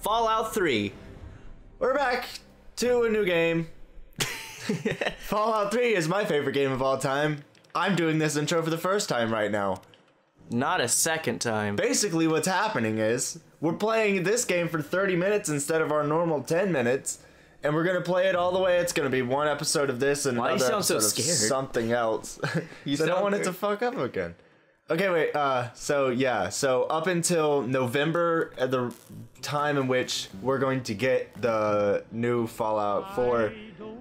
Fallout 3. We're back to a new game. Fallout 3 is my favorite game of all time. I'm doing this intro for the first time right now. Not a second time. Basically, what's happening is we're playing this game for 30 minutes instead of our normal 10 minutes, and we're gonna play it all the way. It's gonna be one episode of this and Why you another sound so scared? something else. You So I don't want it to fuck up again. Okay, wait. Uh, so yeah, so up until November, at the time in which we're going to get the new Fallout 4,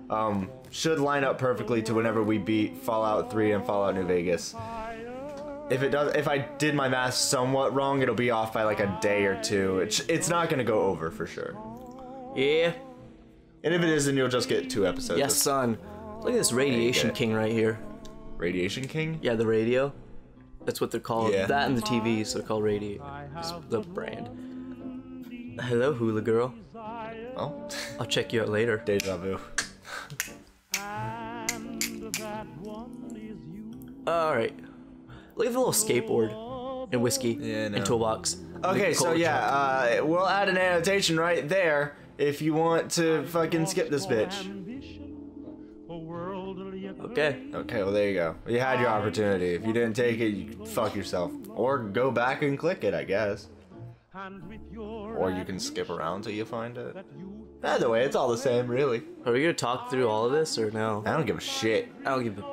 um, should line up perfectly to whenever we beat Fallout 3 and Fallout New Vegas. If it does, if I did my math somewhat wrong, it'll be off by like a day or two. It's, it's not gonna go over for sure. Yeah. And if it is, then you'll just get two episodes. Yes, son. Look at this Radiation. King right here. Radiation King. Yeah, the radio. That's what they're called. Yeah. That and the TVs, they're called radio. It's the brand. Hello, hula girl. Oh, I'll check you out later. deja vu. Alright. Look at the little skateboard and whiskey Yeah, I know. and toolbox. Okay, so yeah, uh, we'll add an annotation right there if you want to fucking skip this bitch. Okay. Okay, well there you go. You had your opportunity. If you didn't take it, you fuck yourself. Or go back and click it, I guess. Or you can skip around till you find it. Either way, it's all the same, really. Are we gonna talk through all of this or no? I don't give a shit. I don't give a.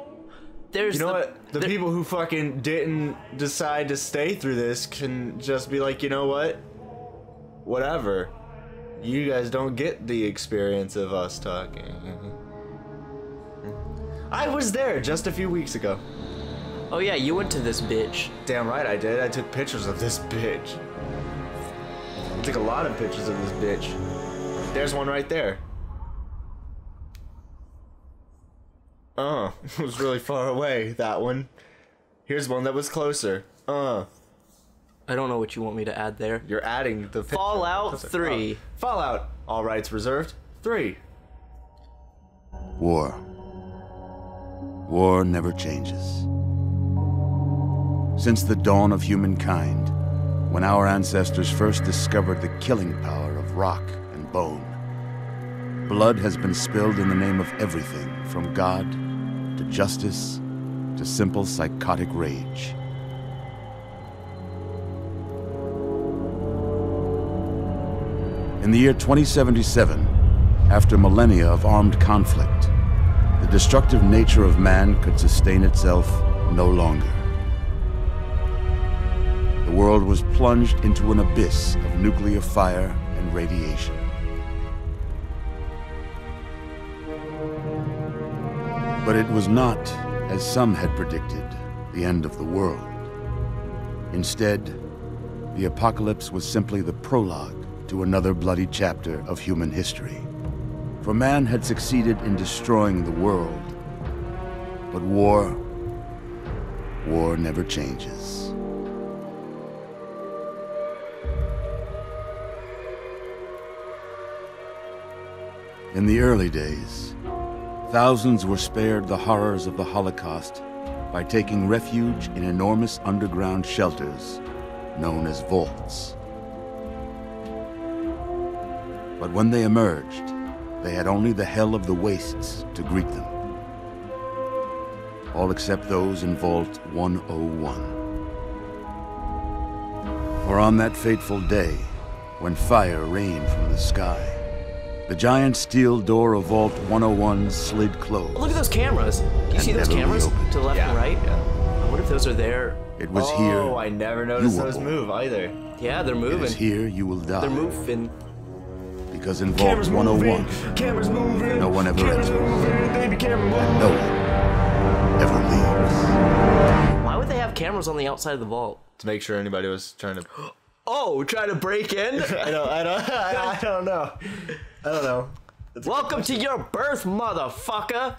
There's You know the, what? The there- people who fucking didn't decide to stay through this can just be like, you know what? Whatever. You guys don't get the experience of us talking. I was there just a few weeks ago. Oh yeah, you went to this bitch. Damn right I did. I took pictures of this bitch. I took a lot of pictures of this bitch. There's one right there. Uh, it was really far away, that one. Here's one that was closer. Uh, I don't know what you want me to add there. you're adding the picture. Fallout 3. Oh, Fallout. All rights reserved. Three. War. War never changes. Since the dawn of humankind, when our ancestors first discovered the killing power of rock and bone, blood has been spilled in the name of everything from God to justice to simple psychotic rage. In the year 2077, after millennia of armed conflict, the destructive nature of man could sustain itself no longer. The world was plunged into an abyss of nuclear fire and radiation. But it was not, as some had predicted, the end of the world. Instead, the apocalypse was simply the prologue to another bloody chapter of human history. For man had succeeded in destroying the world. But war, war never changes. In the early days, thousands were spared the horrors of the Holocaust by taking refuge in enormous underground shelters known as vaults. But when they emerged, they had only the hell of the wastes to greet them. All except those in Vault 101. For on that fateful day, when fire rained from the sky, the giant steel door of Vault 101 slid closed. Look at those cameras. Do you see those cameras reopened. to the left Yeah, and right? yeah. I wonder if those are there. It was oh, here. Oh, I never noticed those born. move either. Yeah, they're It moving. is here you will die. They're moving. Because in Vault 101, Cameras moving. No one ever Cameras enters. moving. Baby camera moving. no one ever leaves. Why would they have cameras on the outside of the vault? To make sure anybody was trying to. Oh, trying to break in? I don't. I don't. I, I don't know. I don't know. That's Welcome to your birth, motherfucker.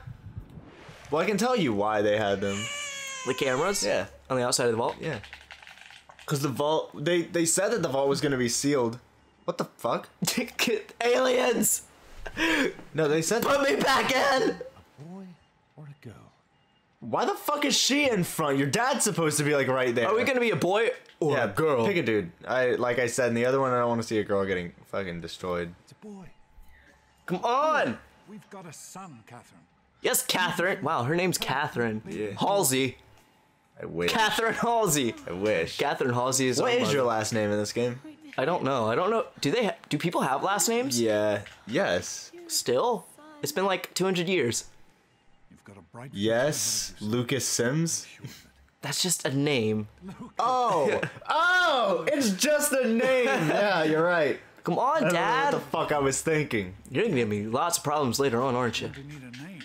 Well, I can tell you why they had them. The cameras? Yeah. On the outside of the vault? Yeah. Cause the vault. They they said that the vault was gonna be sealed. What the fuck? Aliens! No, they said. Put me back in! A boy or a girl? Why the fuck is she in front? Your dad's supposed to be like right there. Are we gonna be a boy or yeah, a girl? Pick a dude. I like I said in the other one. I don't want to see a girl getting fucking destroyed. It's a boy. Come on. We've got a son, Catherine. Yes, Catherine. Wow, her name's Catherine. Yeah. Halsey. I wish. Catherine Halsey. I wish. Catherine Halsey is. What is our is your last name in this game? I don't know. I don't know. Do they? Ha- do people have last names? Yeah. Yes. Still? It's been like 200 years. You've got a bright Yes. Lucas Sims. That's just a name. Oh. oh. It's just a name. yeah, you're right. Come on, I don't know Dad. what the fuck I was thinking. You're gonna give me lots of problems later on, aren't you? We need a name.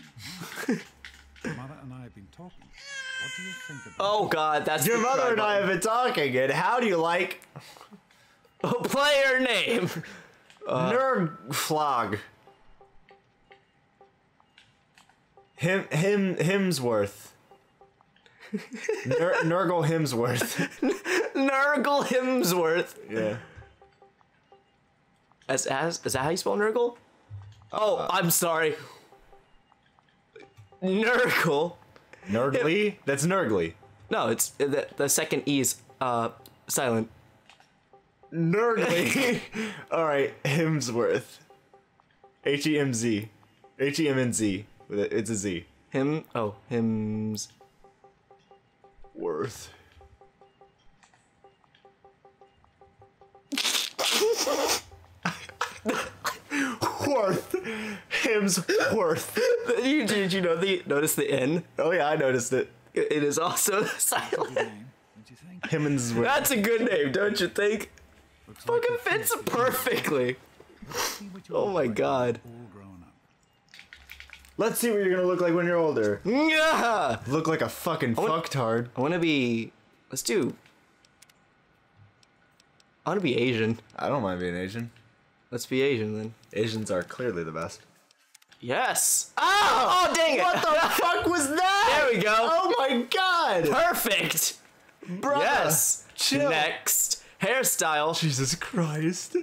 Mother and I have been talking. What do you think about Oh God, that's Your the mother cry and I have been talking, and how do you like Oh, player name. Nurgflog? Him, him, Himsworth. Nur, Nurgle Hemsworth. Nurgle Hemsworth. Yeah. As, as, is that how you spell Nurgle? Oh, I'm sorry. Nurgle. Nurgly? That's Nurgly. No, it's the, the second E is uh silent. Nurgly. All right, Hemsworth. H E M Z. H E M N Z. With It's a Z. Him. Oh, him's. Worth. Worth. Hemsworth. You, did you know the notice the N? Oh yeah, I noticed it. It is also silent. name? What do? Hemsworth. That's a good name, don't you think? Looks Fucking a fits perfectly. See what Oh my like God. All grown up. Let's see what you're gonna look like when you're older. Yeah. Look like a fucking want- fucktard. I want to be. Let's do. I want to be Asian. I don't mind being Asian. Let's be Asian then. Asians are clearly the best. Yes. Oh, oh dang it! What the fuck was that? There we go. Oh my god! Perfect. Bruh. Yes. Chill. Next hairstyle. Jesus Christ.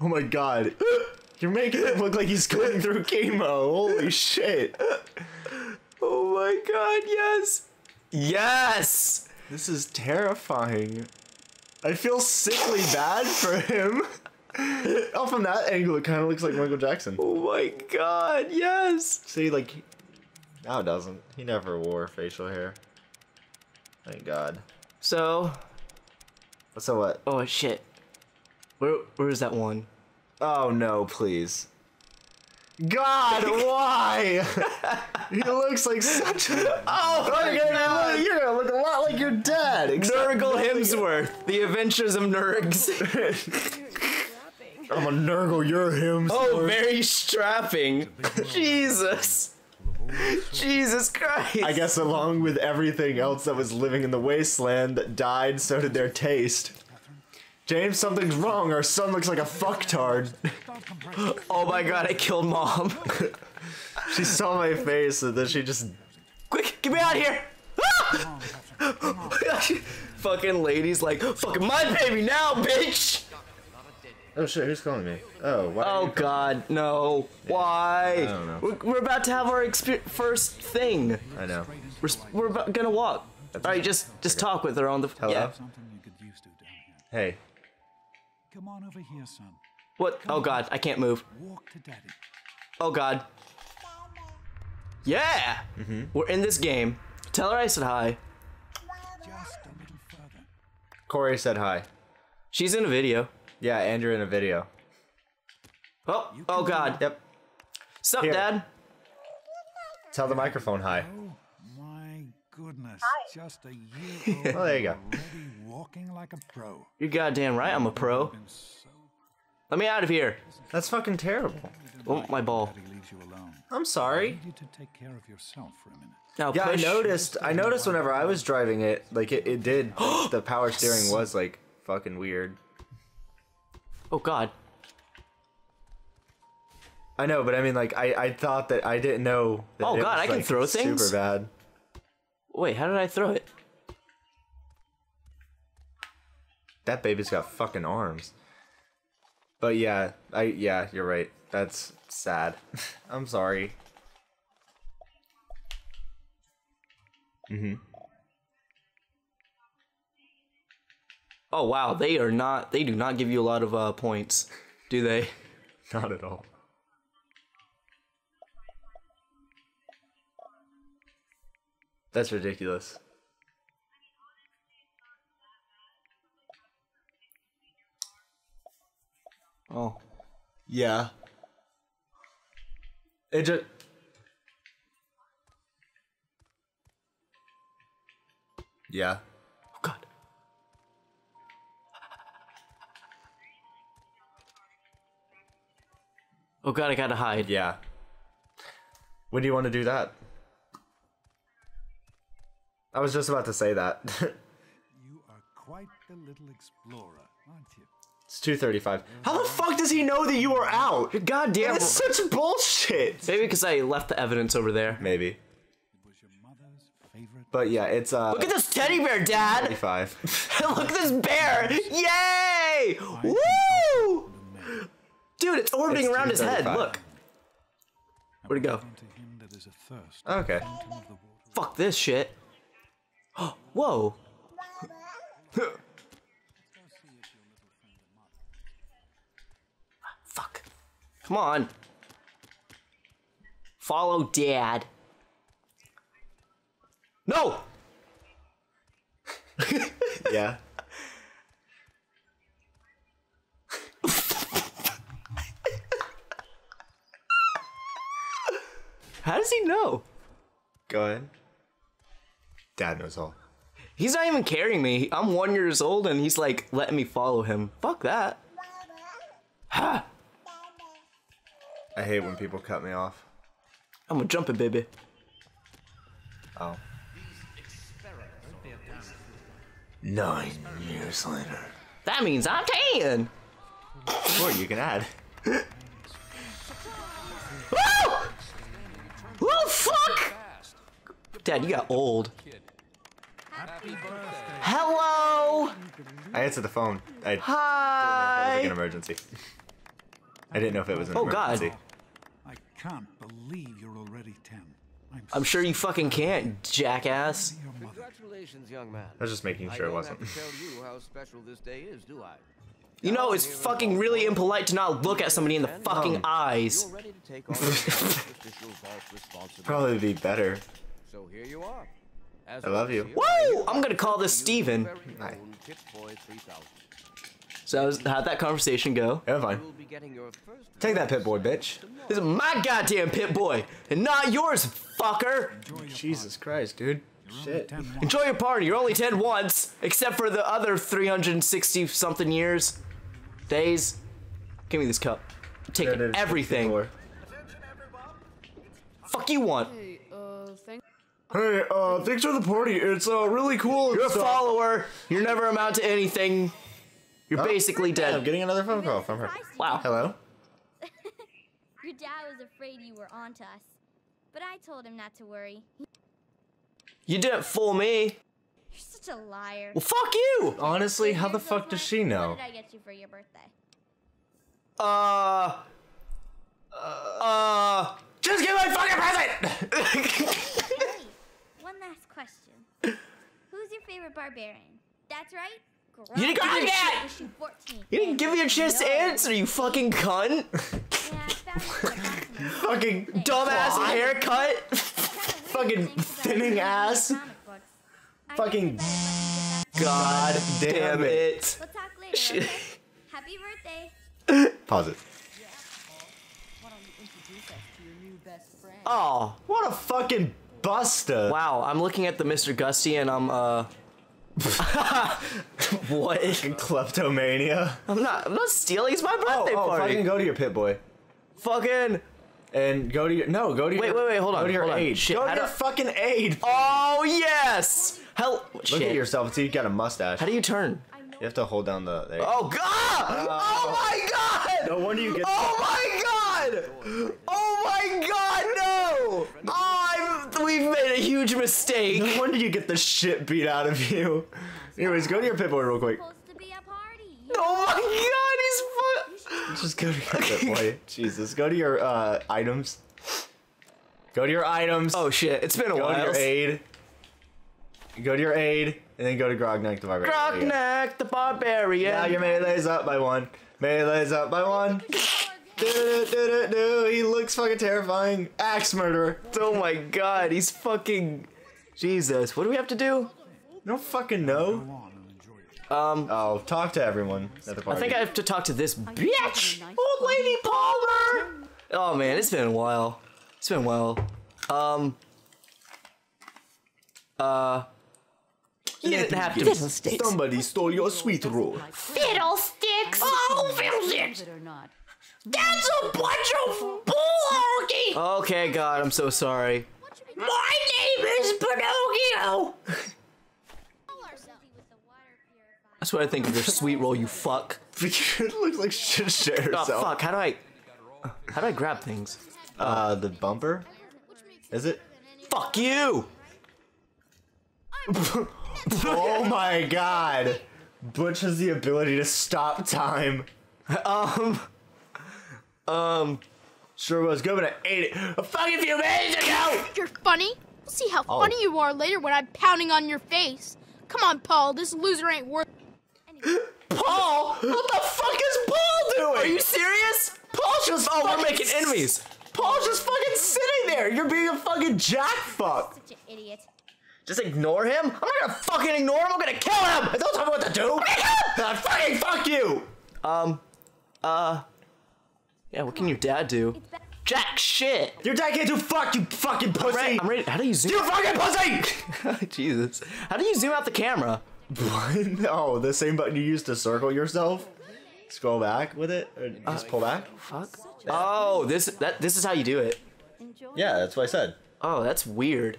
Oh my god. You're making him look like he's going through chemo. Holy shit. Oh my God! Yes. Yes. This is terrifying. I feel sickly bad for him. Oh, from that angle, it kind of looks like Michael Jackson. Oh my God! Yes. See, like, now it doesn't. He never wore facial hair. Thank God. So. So what? Oh shit. Where Where is that one? Oh no, please. God, why? he looks like such a. Oh my You're gonna, God. look, you're gonna look a lot like your dad. except Nurgle nothing- Hemsworth, The Adventures of Nurgs. I'm a Nurgle, you're him. oh, very strapping. Jesus. Jesus Christ. I guess along with everything else that was living in the wasteland that died, so did their taste. James, something's wrong. Our son looks like a fucktard. Oh my god, I killed mom. she saw my face and then she just. Quick, get me out of here. Ah! fucking ladies like, fucking my baby now, bitch. Oh shit, who's calling me? Oh, why? Oh god, no. Why? I don't know. We're, we're about to have our first thing. I know. We're, we're about, gonna walk. Alright, just just talk with her on the. Hello? Yeah. Something you could used to down here. Hey. Come on over here, son. What? Oh god, I can't move. Walk to daddy. Oh god. Yeah! Mm-hmm. We're in this game. Tell her I said hi. Just a little further. Corey said hi. She's in a video. Yeah, and you're in a video. Oh, oh god. Yep. Sup, Here. Dad? Tell the microphone hi. Oh, my goodness. Just a year old. Well, there you go. Walking like a pro. You're goddamn right, I'm a pro. Let me out of here. That's fucking terrible. Oh, my ball. Daddy leaves you alone. I'm sorry. Need you to take care of yourself for a minute. Now Yeah, I noticed. I noticed whenever I was driving it, like it, it did. the power steering was like fucking weird. Oh god. I know, but I mean, like I, I thought that I didn't know. That Oh, God, was, I can like, throw things? Super bad. Wait, how did I throw it? That baby's got fucking arms. But yeah, I yeah, you're right. That's sad. I'm sorry. Mm-hmm. Oh wow, they are not. They do not give you a lot of uh, points, do they? Not at all. That's ridiculous. Oh, Yeah. It just. Yeah. Oh God, I gotta hide. Yeah. When do you want to do that? I was just about to say that. You are quite the little explorer, aren't you? it's 2:35. How the fuck does he know that you are out? God damn. It's such bullshit. Maybe because I left the evidence over there. Maybe. It was your mother's favorite. But yeah, it's uh Look at this teddy bear, Dad. 35. Look at this bear! Yay! Woo! Dude, it's orbiting It's around his head. Look. Where'd it go? Unto him that is athirst. Okay. fountain of the water. Fuck this shit. Whoa. Fuck. Come on. Follow dad. No! Yeah. How does he know? Go ahead. Dad knows all. He's not even carrying me. I'm one years old and he's like letting me follow him. Fuck that. Ha! I hate when people cut me off. I'm a jumping baby. Oh. Nine years later. That means I'm 10. Or you can add. Dad, you got old. Hello! I answered the phone. I didn't know if it was Hi! an emergency. I didn't know if it was an Oh, God. emergency. I can't believe you're already ten. I'm, I'm sure you fucking can't, jackass. Congratulations, young man. I was just making I sure it don't wasn't. have to tell you how special this day is, do I? You know it's fucking really impolite to not look at somebody in the fucking eyes. You're ready to take on the official vault responsibility. Probably be better. So here you are. As I love you. overseer, Woo! I'm gonna call this Steven. Hi. own Pip Boy 3000. So was, how'd that conversation go? Yeah, fine. You'll be getting your first Take that Pip Boy, bitch. This is my goddamn Pip Boy, and not yours, fucker. Jesus Christ, dude. Shit. Enjoy your party. You're only 10 once, except for the other 360 something years, days. Give me this cup. I'm it taking is. everything. Fuck you want. Hey, uh, thank. Hey, uh, thanks for the party. It's uh really cool. You're a It's, follower. You never amount to anything. You're Oh, basically dead. I'm getting another phone call from her. Wow. Hello. Your dad was afraid you were onto us, but I told him not to worry. You didn't fool me. You're such a liar. Well, fuck you. Honestly, how the fuck does she know? What did I get you for your birthday? Uh. Uh. Just give my fucking present. Hey, one last question. Who's your favorite barbarian? That's right. You didn't give me a chance- Wish you 14. you didn't give me a chance to answer, you fucking cunt. Yeah, I found it in the bathroom. Fucking Dumbass Quad. haircut. Kind of fucking weird things about thinning ass. comic books. I Fucking- guess I better let you get back to God Damn damn it. it. We'll talk later, okay? Happy birthday. pause it. Why don't you introduce us to your new best friend? Oh, What a fucking buster. wow. I'm looking at the Mr. Gutsy and I'm, uh. what? Kleptomania. I'm not. I'm not stealing. It's my Oh, birthday oh, party. fucking go to your Pip Boy. Fucking. And go to your no, go to your Wait, wait, wait, hold on. Go to your hold on. aid. Shit, go to your do- fucking aid. Oh yes. Hell. Look shit. at yourself. See, you got a mustache. How do you turn? You have to hold down the. There. Oh god! Oh my god! No wonder you get. Oh my god! Oh my god! No! Oh, I'm, we've made a huge mistake. No wonder you get the shit beat out of you. Anyways, go to your Pip Boy real quick. Supposed to be a party. Oh my god! He's fu- Just go to your Pip Boy. Jesus, go to your uh, items. Go to your items. Oh shit! It's been a go to while. your aid. Go to your aid, and then go to Grognak the Barbarian. There you go. Grognak the Barbarian. Now your melee's up by one. Melee's up by one. He looks fucking terrifying. Axe murderer. Oh my god, he's fucking. Jesus, what do we have to do? No fucking know. on and enjoy. Um, Oh, talk to everyone at the I think I have to talk to this bitch. Old lady Palmer. Oh man, it's been a while. It's been a while. Um. Uh. You didn't have to. Somebody stole your sweet roll. Fiddlesticks! Oh, fiddlesticks! It or not. That's a bunch of bullhorky! Okay, God, I'm so sorry. My name is Pinocchio! That's what I think of your sweet roll, you fuck. it looks like shit shit Oh herself. fuck, how do I. How do I grab things? Uh, the bumper? Is it? Fuck you! Oh my god. Butch has the ability to stop time. Um. Um. Sure was good, but I ate it a fucking few minutes ago! You're funny. We'll see how Oh. funny you are later when I'm pounding on your face. Come on, Paul. This loser ain't worth. Paul! What the fuck is Paul doing? Are you serious? Paul's just Oh, we're fucking making enemies. Paul's just fucking sitting there. You're being a fucking jack fuck. Such an idiot. Just ignore him? I'm not gonna fucking ignore him. I'm gonna kill him. Don't tell me what to do. Uh, fucking fuck you. Um. Uh. Yeah. What can your dad do? Jack shit. Your dad can't do fuck you fucking pussy. Right, I'm ready. How do you zoom? You fucking pussy. Jesus. How do you zoom out the camera? What? Oh, the same button you used to circle yourself. Scroll back with it, or just pull back. Fuck. Oh, this that this is how you do it. Yeah, that's what I said. Oh, that's weird.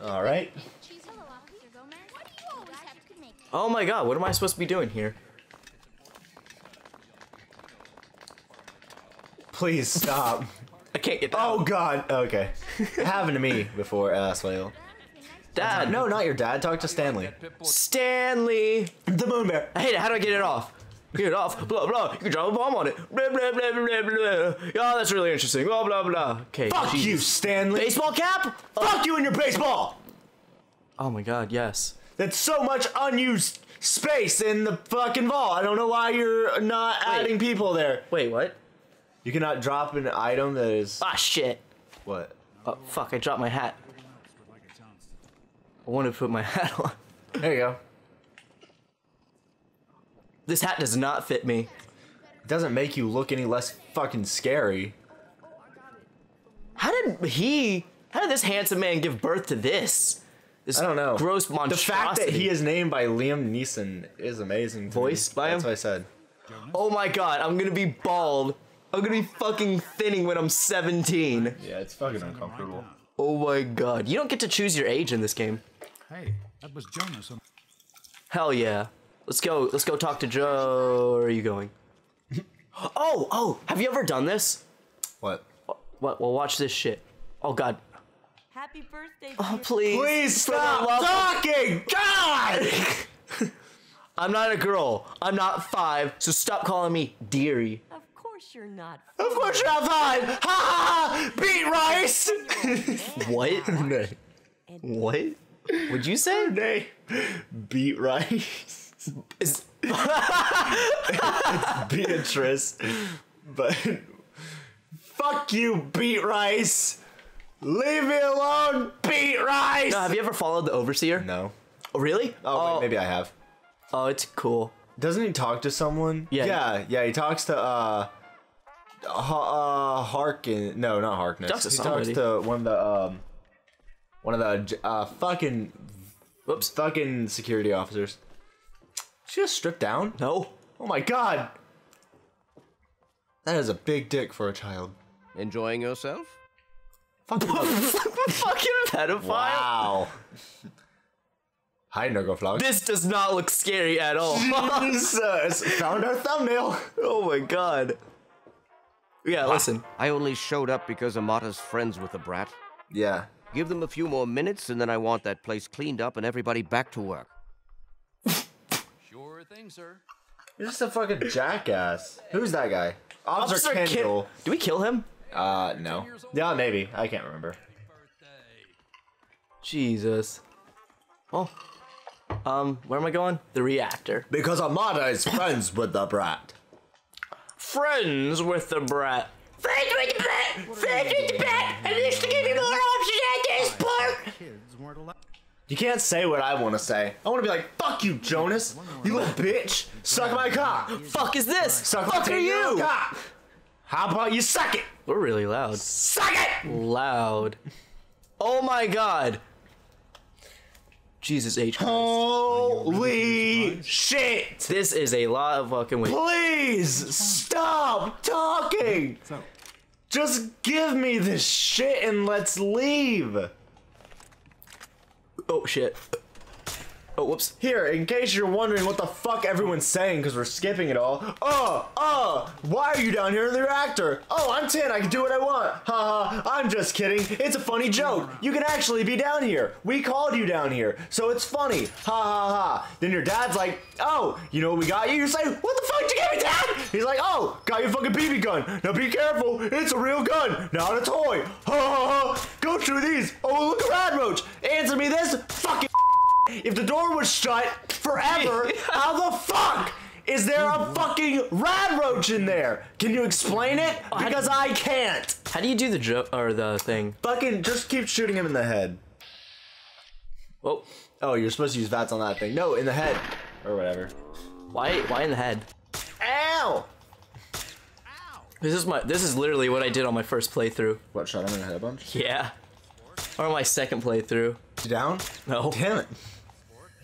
All right. Hello, Officer Gomez. Why do you always have to make Oh my god, what am I supposed to be doing here? Please stop. I can't get. oh Oh, God. Okay. Happened to me before, uh, asshole. dad. No, not your dad. Talk to Stanley. Stanley. The moon bear. I hate it. How do I get it off? Get it off. Blah blah. You can drop a bomb on it. Blah blah blah blah blah blah. Yeah, that's really interesting. Blah blah blah. Okay. Fuck Jesus. you, Stanley. Baseball cap? Fuck uh, you and your baseball. Oh my god. Yes. That's so much unused space in the fucking vault. I don't know why you're not adding people there. Wait. What? You cannot drop an item that is Ah shit. what? Oh fuck. I dropped my hat. I want to put my hat on. There you go. This hat does not fit me. It doesn't make you look any less fucking scary. How did he? How did this handsome man give birth to this? This I don't know. Gross monster. The fact that he is named by Liam Neeson is amazing. To me. Voiced by That's him? what I said. Oh my god, I'm gonna be bald. I'm gonna be fucking thinning when I'm 17. Yeah, it's fucking uncomfortable. Oh my god. You don't get to choose your age in this game. Hey, that was Jonas Hell yeah. Let's go. Let's go talk to Joe. Where are you going? oh, oh. Have you ever done this? What? What? Well, watch this shit. Oh god. Happy birthday, Oh please. Please stop talking! God! I'm not a girl. I'm not five. So stop calling me dearie. Of course you're not. of course you're not fine! Ha ha ha! Beat rice! What? Nay. what? Would you say? Nay. Beat rice. Is Beatrice. But. Fuck you, beat rice! Leave me alone, beat rice! no, have you ever followed the overseer? No. Oh, really? Oh, wait, maybe I have. Oh, it's cool. Doesn't he talk to someone? Yeah. Yeah, yeah, he talks to uh Ha- uh Harkin no, not Harkness. Talks to he somebody. talks to one of the um one of the uh fucking Whoops. fucking security officers. She just stripped down? No. Oh my god. That is a big dick for a child. Enjoying yourself? Fucking Fucking pedophile. wow. Hi, Nurgoflog. This does not look scary at all. Jesus, found our thumbnail. oh my god. Yeah, listen. I only showed up because Amata's friends with the brat. Yeah. Give them a few more minutes, and then I want that place cleaned up and everybody back to work. Sure thing, sir. You're just a fucking jackass. Who's that guy? Officer, Ken- Kendall. Do we kill him? Uh, no. Yeah, maybe. I can't remember. Jesus. Oh. Um, where am I going? The reactor. Because Amata is friends with the brat. Friends with the brat. Friends with the brat! Friends with the brat! At least to give you more options at this part! Kids weren't allowed. You can't say what I want to say. I want to be like, fuck you, Jonas. You little bitch. Suck my cock. Fuck is this? Suck Fuck are you? cock. How about you suck it? We're really loud. Suck it! Loud. Oh my god. Jesus H. Christ. Holy shit! This is a lot of fucking weight. Please stop talking. So, Just give me this shit and let's leave. Oh shit. Oh whoops. Here, in case you're wondering what the fuck everyone's saying because we're skipping it all. Oh, oh, why are you down here in the reactor? Oh, I'm 10, I can do what I want. Haha, I'm just kidding. It's a funny joke. You can actually be down here. We called you down here, so it's funny. Ha ha ha. Then your dad's like, oh, you know what we got you? You're saying, what the fuck did you get me, dad? He's like, oh, got your fucking BB gun. Now be careful, it's a real gun, not a toy. Ha ha ha. Go through these. Oh, look, a rad roach. Answer me this, fucking if the door was shut forever, how the fuck is there a fucking rad roach in there? Can you explain it? Oh, because I can't. How do you do the jo- or the thing? Fucking just keep shooting him in the head. Oh, Oh, you're supposed to use VATS on that thing. No, in the head. Or whatever. why? Why in the head? Ow! This is my. This is literally what I did on my first playthrough. What, shot him in the head a bunch? Yeah. Or my second playthrough. You down? No. Damn it.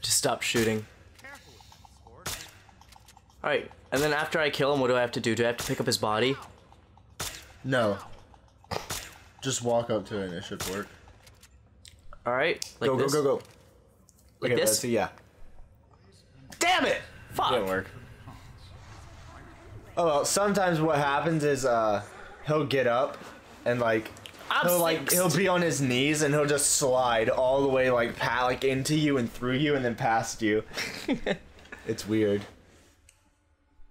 Just stop shooting. Alright, and then after I kill him, what do I have to do? Do I have to pick up his body? No. Just walk up to it and it should work. Alright, like go, this? go, go, go. Like okay, this? let's see, yeah. Damn it! Fuck! Didn't work. Oh well, sometimes what happens is uh he'll get up and like I'm he'll like he'll be on his knees and he'll just slide all the way like pa- like into you and through you and then past you. it's weird.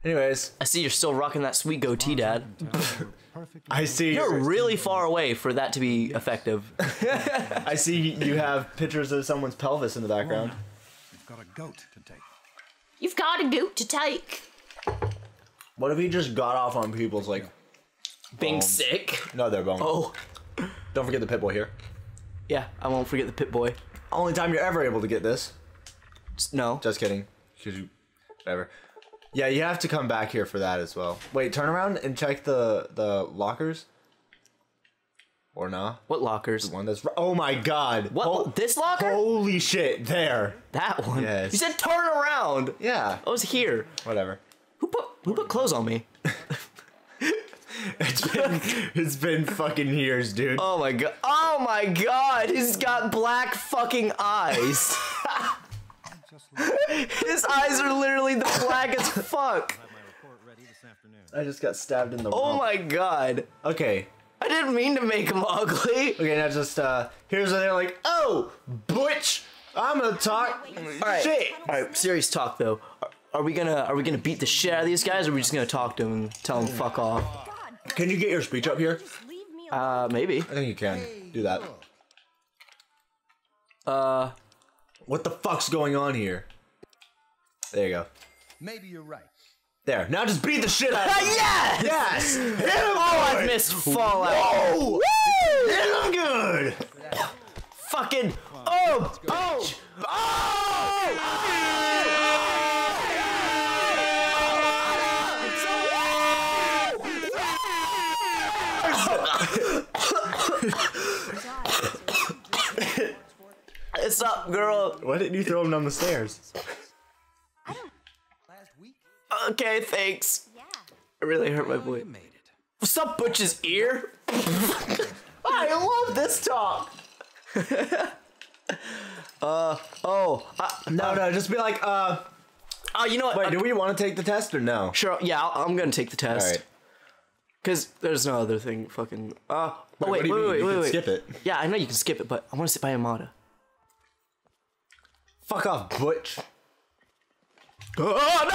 Anyways, I see you're still rocking that sweet goatee, Dad. perfect. I see You're really far away for that to be effective. I see you have pictures of someone's pelvis in the background. You've got a goat to take. You've got a goat to take. What if he just got off on people's like Being Um, sick. no they're bone. Oh, Don't forget the Pip Boy here. yeah, I won't forget the Pip Boy. Only time you're ever able to get this. Just- no. Just kidding. 'Cause you, whatever. Yeah, you have to come back here for that as well. Wait, turn around and check the the lockers. Or nah? What lockers? The one that's oh my god! What? Hol- this locker? Holy shit! There. That one. Yes. You said turn around. Yeah. I was here. Whatever. Who put Who put clothes on me? It's been it's been fucking years, dude. Oh my god. Oh my god. He's got black fucking eyes. His eyes are literally the black as fuck. I just got stabbed in the. Oh rump. my god. Okay. I didn't mean to make him ugly. Okay, now just uh, here's where they're like, oh, butch, I'm gonna talk right. shit. All right, serious talk though. Are, are we gonna Are we gonna beat the shit out of these guys, or are we just gonna talk to them and tell them fuck off? God, Can you get your speech up here? Uh, maybe. I think you can do that. Uh, What the fuck's going on here? There you go. Maybe you're right. There. Now just beat the shit out of him. yes. Yes! Hit him Oh, I good! missed Fallout. Whoa! Hit him good! Fucking. Oh. Oh. What's up, girl? Why didn't you throw him down the stairs? Last week, Okay, thanks. Yeah. It really hurt my boy. made it. What's up, Butch's ear? I love this talk. uh oh uh, No, no, just be like, uh, oh you know what? wait, Uh, do we want to take the test or no? sure, yeah, I'll, I'm gonna take the test. Alright. Cause there's no other thing. Fucking. Uh. Oh Wait, what wait, wait, wait, You wait, can wait. skip it. Yeah, I know you can skip it, but I want to sit by Amata. Fuck off, butch. Oh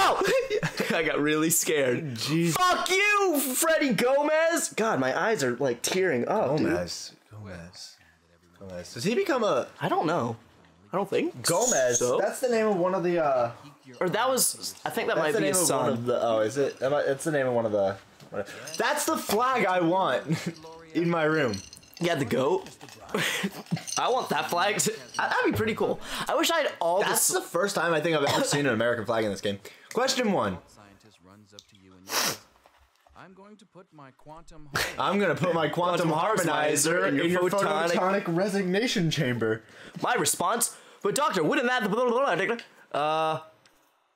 no! I got really scared. Jeez. Fuck you, Freddy Gomez. God, my eyes are like tearing up. dude. Gomez. Gomez. Gomez. Does he become a. I don't know. I don't think Gomez. so. That's the name of one of the. uh or that was. I think that That's might the be his of son. of the. Oh, is it? It's the name of one of the. That's the flag I want in my room. Yeah, the goat. I want that flag. to- That'd be pretty cool. I wish I had all That's this. the first time I think I've ever seen an American flag in this game. Question one. Scientist runs up to you and yells, I'm going to put my quantum I'm gonna put my quantum, harmonizer in your, your photonic- photonic resonation chamber. My response. But doctor, wouldn't that blah, blah, blah, blah, uh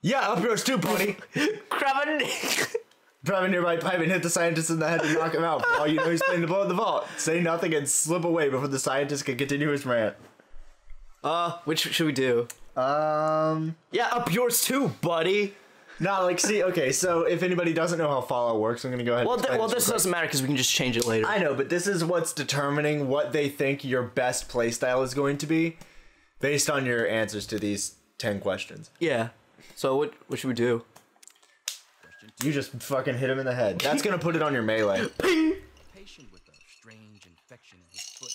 Yeah, up yours too, buddy. Kraven? Drive a nearby pipe and hit the scientist in the head to knock him out. For all you know, he's planning to blow up the vault. Say nothing and slip away before the scientist can continue his rant. uh, which should we do? Um, Yeah, up yours too, buddy. no, like, see, okay, so if anybody doesn't know how Fallout works, I'm gonna go ahead. Well, and th- well, this this real quick. doesn't matter because we can just change it later. I know, but this is what's determining what they think your best playstyle is going to be, based on your answers to these ten questions. yeah. So what what should we do? You just fucking hit him in the head. That's gonna put it on your melee. patient with a strange infection in his foot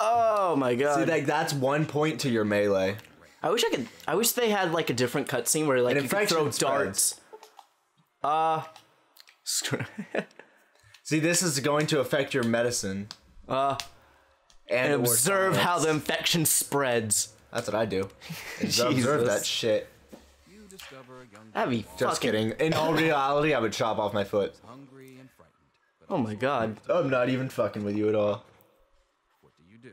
Oh my god. See, like that's one point to your melee. I wish I could. I wish they had like a different cutscene where like An you could throw infection darts. Uh. See, this is going to affect your medicine uh. and, And or observe how the infection spreads. That's what I do. Just observe Jesus. that shit. you discover a young That'd be Just fucking. kidding. In all reality, I would chop off my foot. hungry and frightened. Oh my god. I'm not even fucking with you at all. what do you do?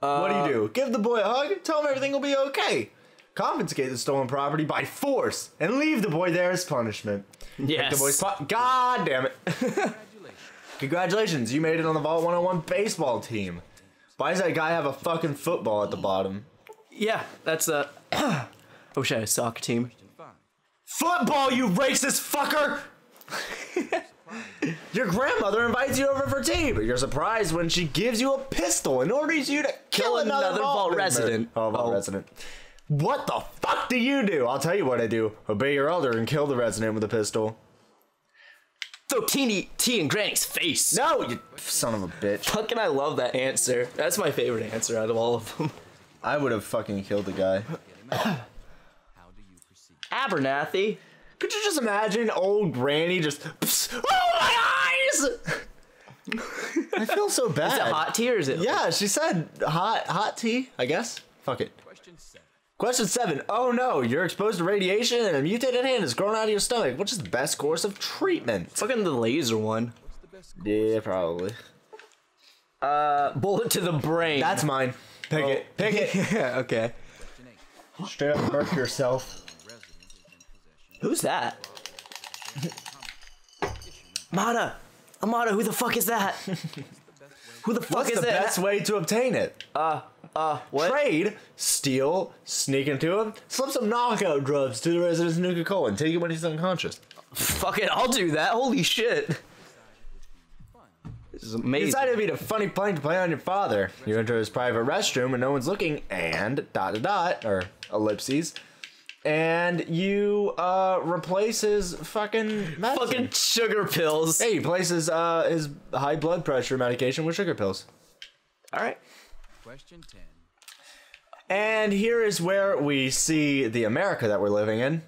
what do Uh, you do? Give the boy a hug. Tell him everything will be okay. Confiscate the stolen property by force and leave the boy there as punishment. Yes. The boy's po- God damn it. Congratulations, you made it on the Vault 101 baseball team. Why does that guy have a fucking football at the bottom? yeah, that's a. I wish I had a soccer team. Football, you racist fucker! Your grandmother invites you over for tea, but you're surprised when she gives you a pistol and orders you to kill, Kill another, another vault, vault resident. Oh, vault Oh. resident. What the fuck do you do? I'll tell you what I do. Obey your elder and kill the resident with a pistol. Throw teeny tea in Granny's face. No, you son of a bitch. Fucking, I love that answer. That's my favorite answer out of all of them. I would have fucking killed the guy. How do you proceed? Abernathy. Could you just imagine old granny just "Psst, Oh my eyes! I feel so bad. Is it hot tea or is it? Yeah, she said hot hot tea, I guess. Fuck it. Question seven. Question seven. Oh no, you're exposed to radiation and a mutated hand is growing out of your stomach. Which is the best course of treatment? Fucking the laser one. The Yeah, probably. Uh, bullet to the brain. That's mine. Pick it. Pick it. yeah. Okay. Straight up murk yourself. Resident is in possession. Who's that? Mata. Amata, who the fuck is that? who the fuck What's is the that? best way to obtain it? Uh, what? Trade, steal, sneak into him, slip some knockout drugs to the resident's Nuka Cola and take it when he's unconscious. Fuck it, I'll do that. Holy shit. This is amazing. You decided to be a funny prank to play on your father. You enter his private restroom and no one's looking, and dot dot dot, or ellipses, and you uh replace his fucking medicine. Fucking sugar pills. Hey, he replaces uh his high blood pressure medication with sugar pills. All right. Question ten. And here is where we see the America that we're living in.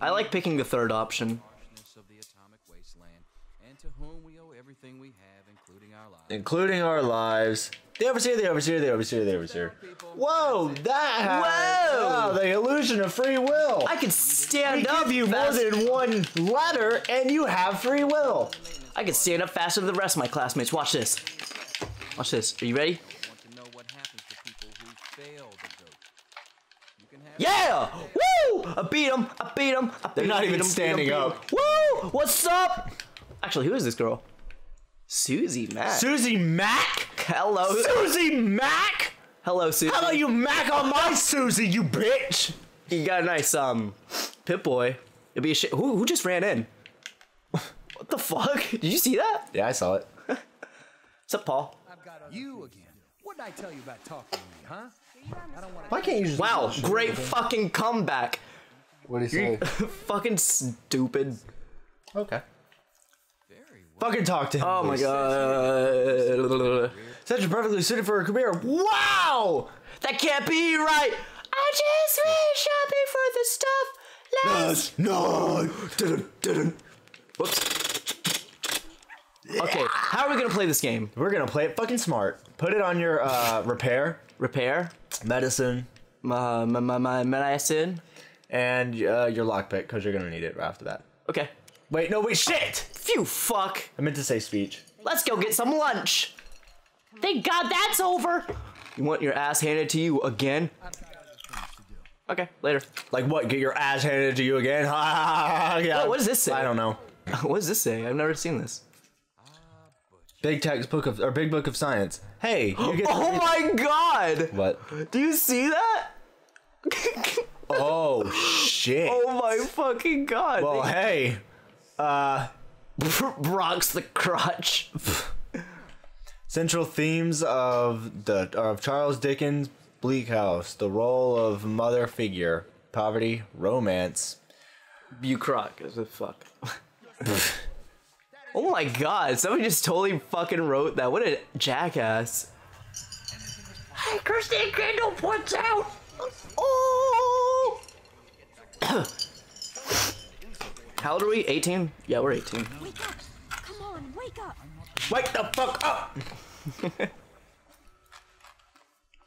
I like picking the third option. Of the atomic wasteland, and to whom we owe everything we have, including our lives. Including our lives. The overseer, the overseer, the overseer, the overseer. Whoa, that Whoa! Oh, the illusion of free will. I can we stand up give you more than one letter, and you have free will. I can stand up faster than the rest of my classmates. Watch this. Watch this. Are you ready? Want to know what happens to people who fail the goat? You can have Yeah! Woo! I beat him. I beat him. I beat They're him, not beat even him, beat him, standing him. up. Woo! What's up? Actually, who is this girl? Susie Mac. Susie Mac? Hello. Susie Mac? Hello, Susie. How about you Mac on my Susie, you bitch? You got a nice um Pip Boy. It'd be a shit. Who, who just ran in? What the fuck? Did you see that? Yeah, I saw it. What's up, Paul? You again. What did I tell you about talking to me, huh? I don't want Why can't you just. Wow, great fucking comeback. What do you say? fucking stupid. Okay. Very Fucking talk to him. Oh my god. Such a perfectly suited for a career. Wow! That can't be right. I just went shopping for the stuff last. No! Dun, dun, dun. Whoops. Okay, how are we gonna play this game? We're gonna play it fucking smart. Put it on your uh, repair, Repair? medicine, My, my, my, my medicine? and uh, your lockpick, because you're gonna need it right after that. Okay. Wait, no, wait, shit! Phew, fuck. I meant to say speech. Let's go get some lunch. Thank God that's over. You want your ass handed to you again? Okay, later. Like what? Get your ass handed to you again? Ha ha ha ha! Yeah. Whoa, what does this say? I don't know. What does this say? I've never seen this. Big textbook of or big book of science. Hey, you get. Oh my god! What? Do you see that? Oh shit. oh my fucking god. Well, hey. Uh, Brock's the crotch. central themes of the of Charles Dickens' Bleak House: the role of mother figure, poverty, romance. Bucroc is a fuck. oh my god, somebody just totally fucking wrote that. What a jackass. Hey, Kristen Kendall points out. Oh! How old are we? 18? Yeah, we're 18. Wake up! Come on, wake up! Wake the fuck up!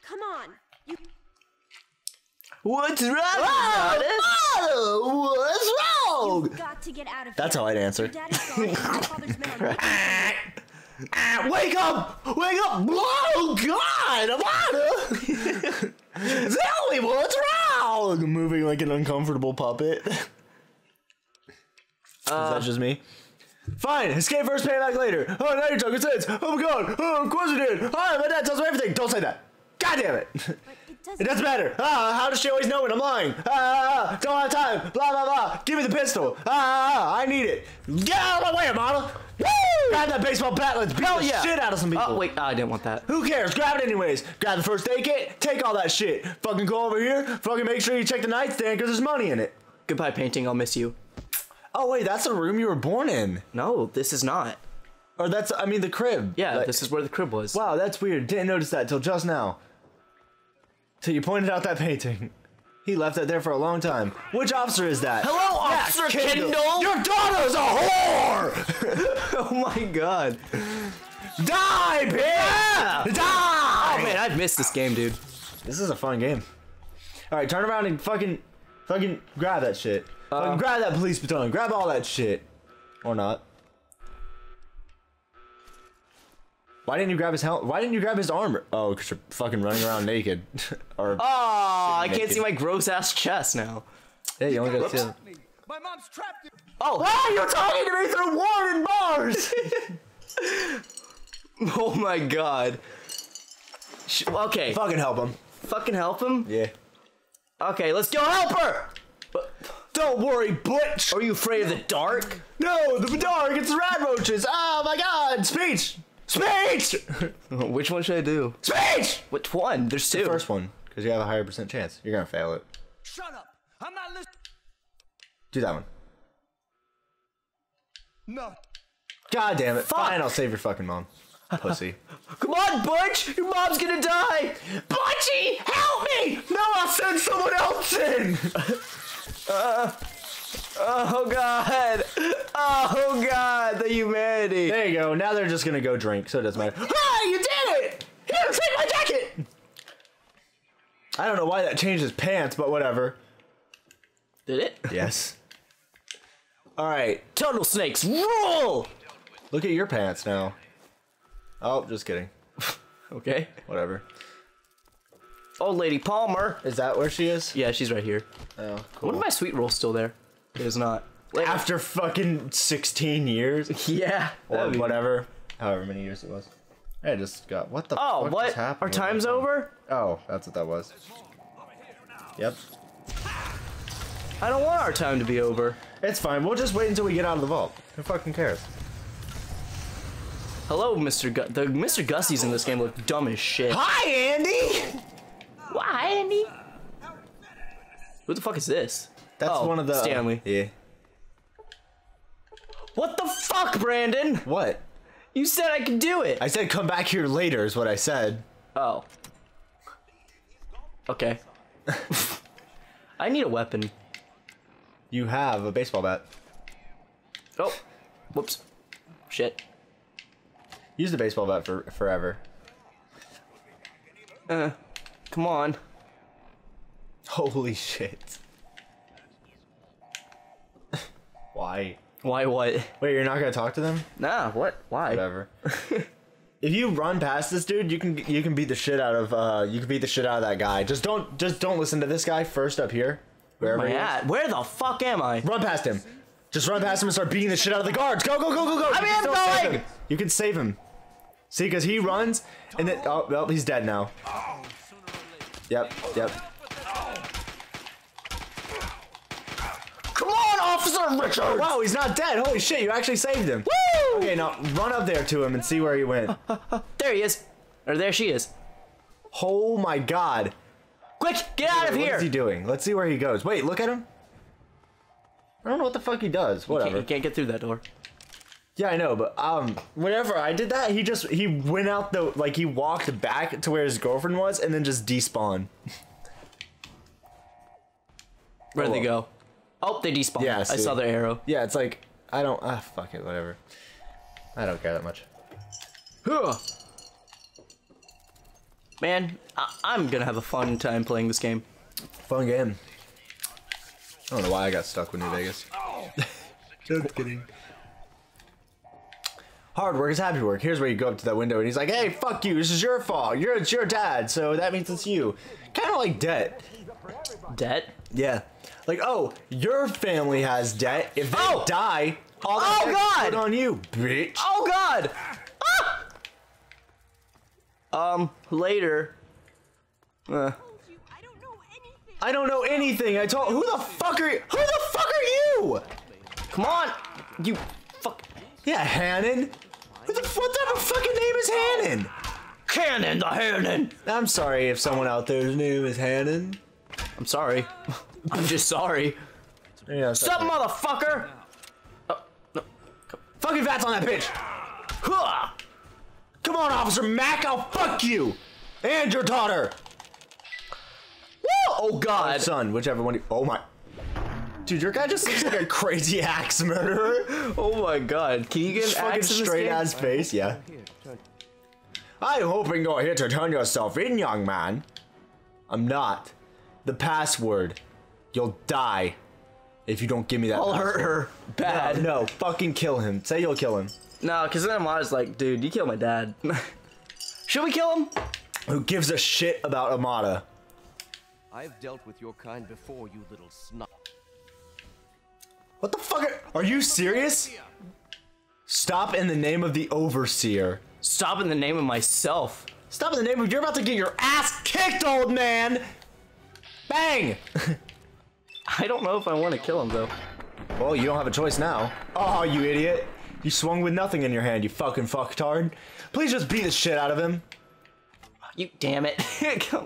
Come on! You What's wrong? Oh, what's wrong? you've got to get out of That's here. how I'd answer. Dad is gone. and my father's men are looking Ah, Wake up! Wake up! Oh God! Amanda! Tell me what's wrong! Moving like an uncomfortable puppet. Is that just me? Fine, escape first, pay back later. Oh, now you're talking sense. Oh my god. Oh, of course you did. Hi, my dad tells me everything. Don't say that. God damn it. It doesn't. It doesn't matter. Ah, how does she always know when I'm lying? Ah, ah, ah, don't have time. Blah, blah, blah. Give me the pistol. Ah, ah, ah, I need it. Get out of my way, Amanda. Woo! Grab that baseball bat. Let's beat Hell the yeah. shit out of some people. Oh, wait, I didn't want that. Who cares? Grab it anyways. Grab the first aid kit. Take all that shit. Fucking go over here. Fucking make sure you check the nightstand because there's money in it. Goodbye, painting. I'll miss you. Oh wait, that's the room you were born in. No, this is not. Or that's I mean the crib. Yeah, Like- this is where the crib was. Wow, that's weird. Didn't notice that till just now. Till you pointed out that painting. He left that there for a long time. Which officer is that? Hello, Yeah, Officer Kendall. Your daughter's a whore! oh my god. Die, bitch! Die! Oh man, I've missed this game, dude. This is a fun game. Alright, turn around and fucking fucking grab that shit. Uh. fucking grab that police baton. Grab all that shit. Or not. Why didn't you grab his helmet? Why didn't you grab his armor? Oh, because you're fucking running around naked. or Oh, I can't naked. see my gross ass chest now. hey, you only got to My mom's trapped in. Oh, Ah, you're talking to me through warden bars! oh my god. Sh- Okay, Fucking help him. fucking help him. Yeah. Okay, let's go help her. But Don't worry, Butch! are you afraid of the dark? No, the dark, it's the rad roaches! Oh my god! Speech! Speech! Which one should I do? Speech! Which one? There's two. The First one, because you have a higher percent chance. You're gonna fail it. Shut up! I'm not listening. Do that one. No. God damn it. Fuck. Fine, I'll save your fucking mom. Pussy. Come on, Butch! Your mom's gonna die! Butchie, help me! No, I'll send someone else in! Oh god! Oh god, the humanity! There you go. Now they're just gonna go drink, so it doesn't matter. Ah, you did it! Here, take my jacket! I don't know why that changed his pants, but whatever. Did it? Yes. Alright, Tunnel snakes, roll! look at your pants now. Oh, just kidding. Okay. Whatever. Old lady Palmer. Is that where she is? Yeah, she's right here. Oh, What cool. if my sweet roll still there? It is not. Later. After fucking 16 years? Yeah. Or whatever. However many years it was. I just got. What the Oh, fuck what? happened Our time's over? Oh, that's what that was. Yep. I don't want our time to be over. It's fine. We'll just wait until we get out of the vault. Who fucking cares? Hello, Mr. Gu- the Mr. Gutsies in this game look dumb as shit. Hi, Andy. Why, Andy? Who the fuck is this? That's Oh, one of the Stanley. yeah. What the fuck, Brandon? What? You said I could do it. I said come back here later is what I said. Oh. Okay. I need a weapon. You have a baseball bat. Oh. Whoops. Shit. Use the baseball bat for forever. Uh, come on. Holy shit. Why? Why what? Wait, you're not gonna talk to them? Nah, what? Why? Whatever. if you run past this dude, you can you can beat the shit out of uh you can beat the shit out of that guy. Just don't just don't listen to this guy first up here. Where am Wherever I is. at? Where the fuck am I? Run past him. Just run past him and start beating the shit out of the guards. Go go go go go. I mean, I'm going! You can save him. See, because he runs and then oh well he's dead now. Yep yep. Come on, Officer Richard! Oh, wow, he's not dead. Holy shit, you actually saved him. Woo! Okay, now run up there to him and see where he went. There he is. Or there she is. Oh my god. Quick, get out of here! What is he doing? Let's see where he goes. Wait, look at him. I don't know what the fuck he does. Can't- Whatever. you can't get through that door. Yeah, I know, but um, whenever I did that, he just he went out the like he walked back to where his girlfriend was and then just despawned. Where'd they Oh. go? Oh, they despawned. Yeah, I see. saw their arrow. Yeah, it's like I don't ah fuck it, whatever. I don't care that much. Huh. Man, I- I'm gonna have a fun time playing this game. Fun game. I don't know why I got stuck with New Vegas. Just kidding. Hard work is happy work. Here's where you go up to that window and he's like, "Hey, fuck you. This is your fault. You're it's your dad, so that means it's you." Kind of like debt. Debt? Yeah. Like, oh, your family has debt. If they Oh! die, all that Oh, God! put on you, bitch. Oh God! Ah! Um, later. Uh, I don't know anything. I told who the fuck are you? Who the fuck are you? come on, you fuck. Yeah, Hannon. What the what type of fucking name is Hannon? Cannon the Hannon. I'm sorry if someone out there's name is Hannon. I'm sorry. I'm just sorry. Yeah, Sup, motherfucker? Oh, fucking fats on that bitch. Huh. Come on, Officer Mac. I'll fuck you and your daughter, Woo! Oh God. son, whichever one. You, oh my. Dude, your guy just looks like a crazy axe murderer. Oh my God. Can you get an fucking axe in this straight ass face, yeah. I'm hoping you're here to turn yourself in, young man. I'm not. The password. You'll die if you don't give me that. I'll hurt her bad. No, fucking kill him. Say you'll kill him. No, because then I like, dude, you killed my dad. Should we kill him? Who gives a shit about Amata? I've dealt with your kind before, you little snot. What the fuck? Are, are you serious? Stop in the name of the overseer. Stop in the name of myself. Stop in the name of. You're about to get your ass kicked, old man. Bang. I don't know if I want to kill him though. Well, you don't have a choice now. Oh, you idiot. You swung with nothing in your hand, you fucking fucktard. Please just beat the shit out of him. You damn it. uh,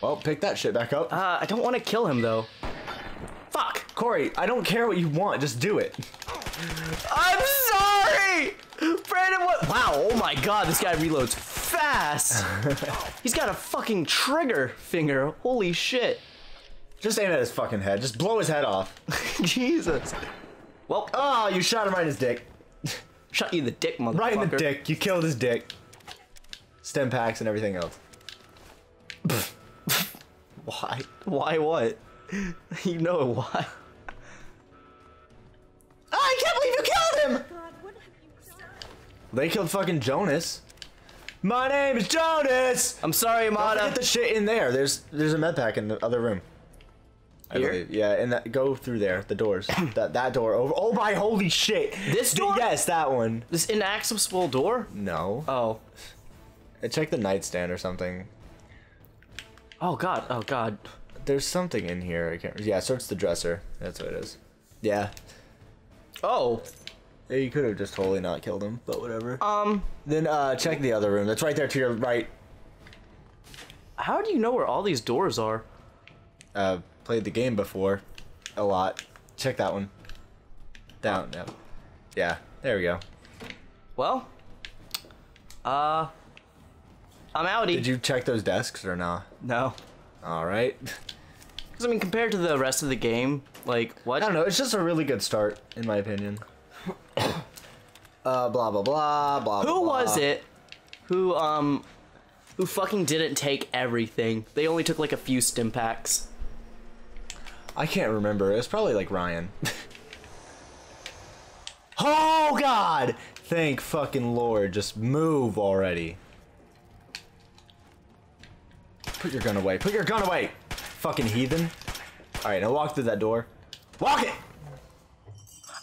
Well, pick that shit back up. I don't want to kill him though. Fuck. Corey, I don't care what you want, just do it. I'm sorry. Brandon, what? Wow. Oh my God, this guy reloads fast. He's got a fucking trigger finger. Holy shit. Just aim at his fucking head. Just blow his head off. Jesus. Well, Oh, you shot him right in his dick. Shot you in the dick, motherfucker. Right in the dick. You killed his dick. Stem packs and everything else. Why? Why what? you know why. I can't believe you killed him! They killed fucking Jonas. My name is Jonas! I'm sorry, Don't Amata. forget the shit in there. There's there's a med pack in the other room. I Here? believe. Yeah, and that go through there. The doors. that that door over. Oh my holy shit! This The- door? yes, that one. This inaccessible door? No. Oh. Check the nightstand or something. Oh god. Oh god. There's something in here. I can't. Yeah, search the dresser. That's what it is. Yeah. Oh. Yeah, You could have just totally not killed him, but whatever. Um. Then uh, check the other room. That's right there to your right. How do you know where all these doors are? Uh, played the game before, a lot. Check that one. Down. Yeah. Yeah, there we go. Well, uh, I'm outie. Did you check those desks or not? No. All right. Because I mean, compared to the rest of the game, like what? I don't know. It's just a really good start, in my opinion. uh, blah blah blah blah. Who blah, was it? Who um, who fucking didn't take everything? They only took like a few stim packs. I can't remember. It was probably like Ryan. oh God! Thank fucking Lord. Just move already. Put your gun away. Put your gun away. Fucking heathen. All right, now walk through that door. Walk it.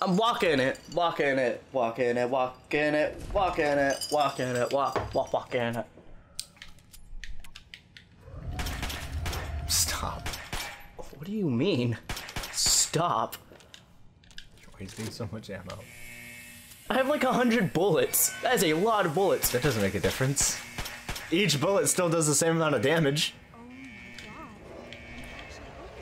I'm walking it, walking it, walking it, walking it, walking it, walking it, walk, walk, walking it. Stop. What do you mean? Stop. Wasting so much ammo. I have like a hundred bullets. That is a lot of bullets. That doesn't make a difference. Each bullet still does the same amount of damage.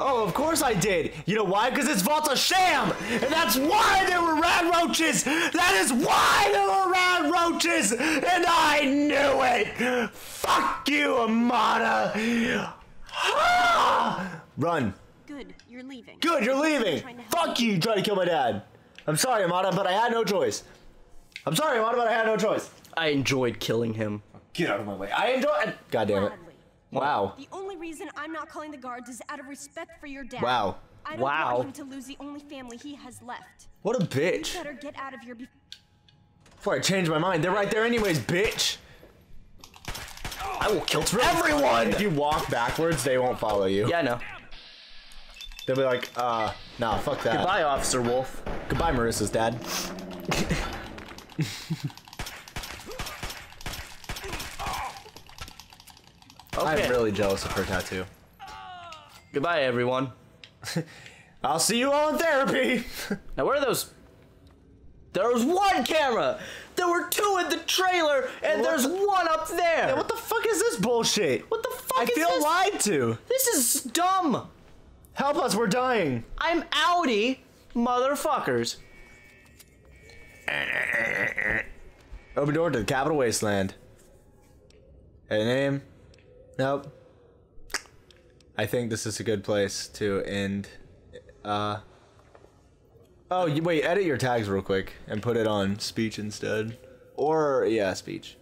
Oh, of course I did. You know why? Because this vault's a sham! And that's why there were rad roaches! That is why there were rad roaches! And I knew it! Fuck you, Amata! Ah! Run. Good, you're leaving. Good, you're leaving! Trying to help Fuck you, you tried to kill my dad. I'm sorry, Amata, but I had no choice. I'm sorry, Amata, but I had no choice. I enjoyed killing him. Get out of my way. I enjoy God damn it. Gladly. Wow. The only reason I'm not calling the guards is out of respect for your dad. Wow. I don't Wow. want him to lose the only family he has left. What a bitch. You bitch. better get out of here before. Before I change my mind, they're right there anyways, bitch. I will kill Everyone! If you walk backwards, they won't follow you. Yeah, I know. They'll be like, uh, nah, fuck that. Goodbye, Officer Wolf. Goodbye, Marissa's dad. Okay. I'm really jealous of her tattoo. Goodbye, everyone. I'll see you all in therapy. Now, where are those? There was one camera. There were two in the trailer, and What there's the- one up there. Yeah, what the fuck is this bullshit? What the fuck I feel this? lied to. This is dumb. Help us, we're dying. I'm outie, motherfuckers. Open door to the capital wasteland. Hey, name? Nope. I think this is a good place to end. Uh. Oh, you, wait, edit your tags real quick and put it on speech instead. Or, yeah, speech.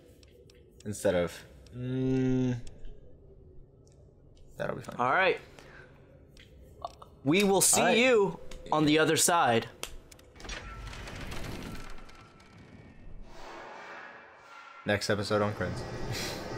Instead of. Mm, that'll be fine. All right. We will see right. you on the other side. Next episode on Crins.